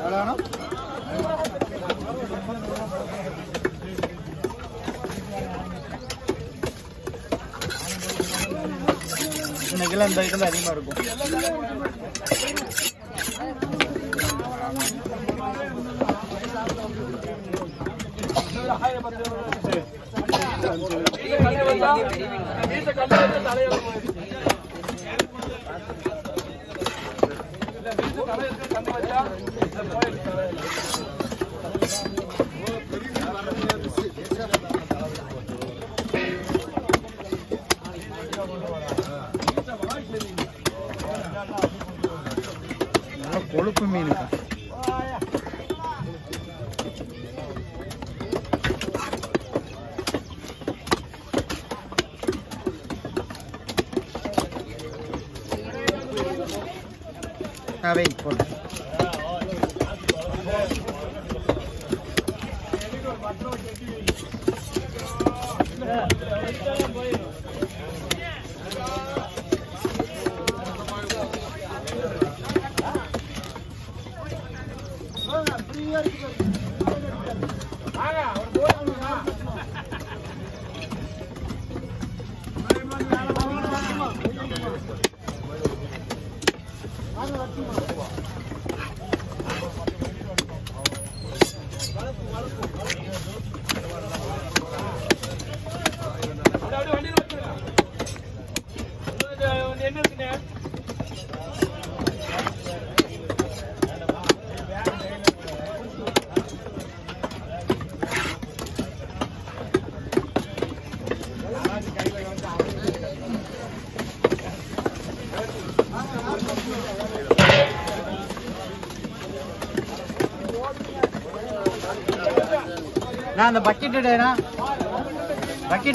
எவ்வளோ வேணும் இன்னைக்கெல்லாம் இந்த ஐட்டம் அதிகமாக இருக்கும் நல்ல கொழுப்பு மீனுக்கா? A ver, por வெயிட் போடு நான் அந்த பக்கெட்டு பக்கெட்